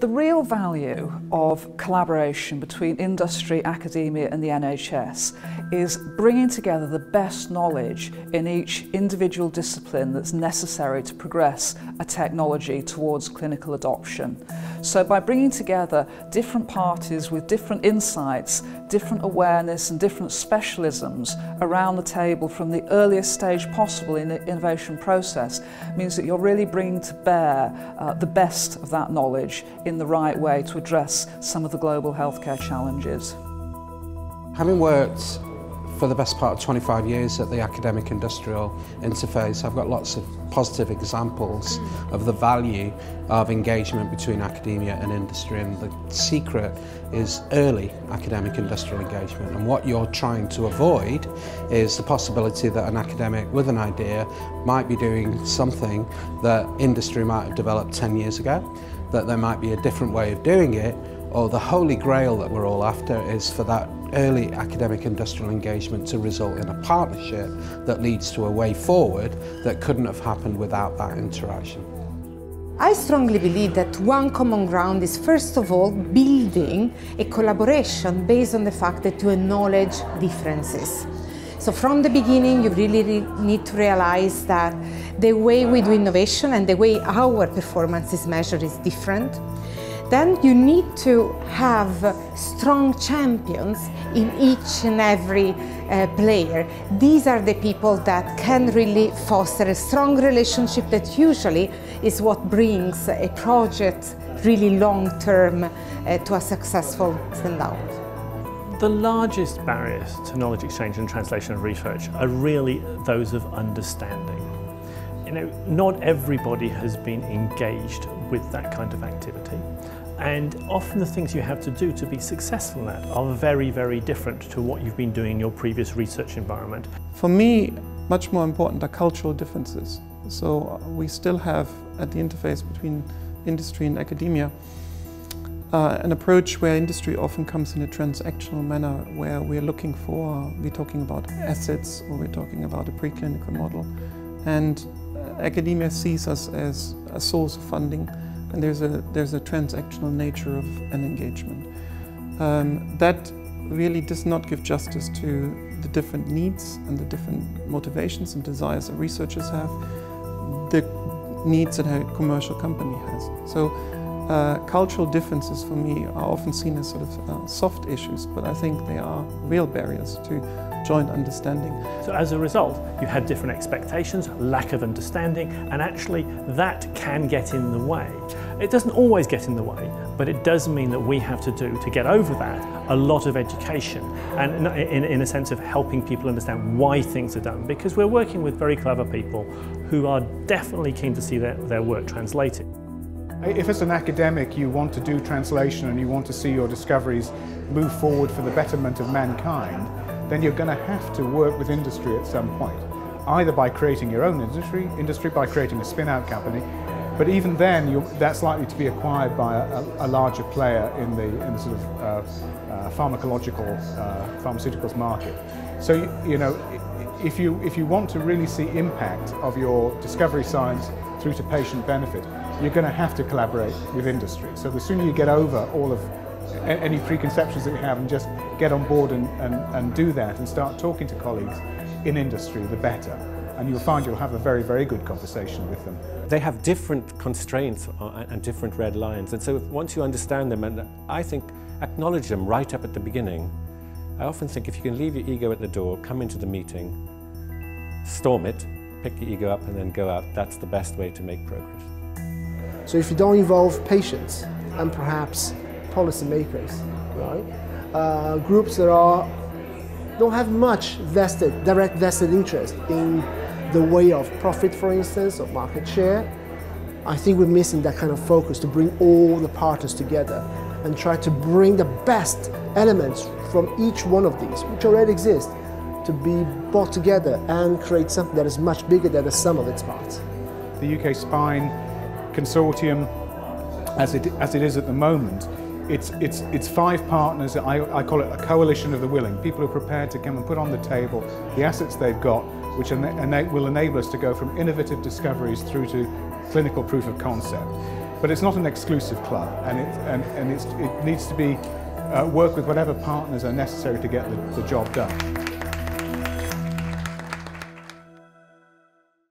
The real value of collaboration between industry, academia and the NHS is bringing together the best knowledge in each individual discipline that's necessary to progress a technology towards clinical adoption. So by bringing together different parties with different insights, different awareness and different specialisms around the table from the earliest stage possible in the innovation process means that you're really bringing to bear uh, the best of that knowledge in the right way to address some of the global healthcare challenges. Having worked for the best part of 25 years at the academic industrial interface, I've got lots of positive examples mm. of the value of engagement between academia and industry and the secret is early academic industrial engagement. And what you're trying to avoid is the possibility that an academic with an idea might be doing something that industry might have developed 10 years ago that there might be a different way of doing it, or the holy grail that we're all after is for that early academic industrial engagement to result in a partnership that leads to a way forward that couldn't have happened without that interaction. I strongly believe that one common ground is first of all building a collaboration based on the fact that you acknowledge differences. So from the beginning, you really need to realize that the way we do innovation and the way our performance is measured is different. Then you need to have strong champions in each and every uh, player. These are the people that can really foster a strong relationship that usually is what brings a project really long term uh, to a successful standout. The largest barriers to knowledge exchange and translation of research are really those of understanding. You know, not everybody has been engaged with that kind of activity. And often the things you have to do to be successful in that are very, very different to what you've been doing in your previous research environment. For me, much more important are cultural differences. So we still have, at the interface between industry and academia, uh, an approach where industry often comes in a transactional manner, where we're looking for, we're talking about assets or we're talking about a preclinical model. And uh, academia sees us as a source of funding there's a, there's a transactional nature of an engagement. Um, that really does not give justice to the different needs and the different motivations and desires that researchers have, the needs that a commercial company has. So uh, cultural differences for me are often seen as sort of uh, soft issues, but I think they are real barriers to joint understanding. So as a result, you have different expectations, lack of understanding, and actually that can get in the way. It doesn't always get in the way, but it does mean that we have to do, to get over that, a lot of education and in, in a sense of helping people understand why things are done because we're working with very clever people who are definitely keen to see their, their work translated. If as an academic you want to do translation and you want to see your discoveries move forward for the betterment of mankind, then you're going to have to work with industry at some point. Either by creating your own industry, industry by creating a spin-out company, but even then that's likely to be acquired by a, a, larger player in the, in the sort of uh, uh, pharmacological, uh, pharmaceuticals market. So, you, you know, if you, if you want to really see impact of your discovery science through to patient benefit, you're going to have to collaborate with industry. So the sooner you get over all of any preconceptions that you have and just get on board and, and, and do that and start talking to colleagues in industry, the better. And you'll find you'll have a very, very good conversation with them. They have different constraints uh, and different red lines. And so once you understand them, and I think acknowledge them right up at the beginning, I often think if you can leave your ego at the door, come into the meeting, storm it, pick your ego up and then go out, that's the best way to make progress. So if you don't involve patients and perhaps policymakers, right, uh, groups that are don't have much vested, direct vested interest in the way of profit, for instance, or market share, I think we're missing that kind of focus to bring all the partners together and try to bring the best elements from each one of these, which already exist, to be brought together and create something that is much bigger than the sum of its parts. The UK Spine consortium, as it, as it is at the moment, it's, it's, it's five partners, I, I call it a coalition of the willing, people who are prepared to come and put on the table the assets they've got, which ena will enable us to go from innovative discoveries through to clinical proof of concept. but it's not an exclusive club, and it, and, and it needs to be uh, work with whatever partners are necessary to get the, the job done.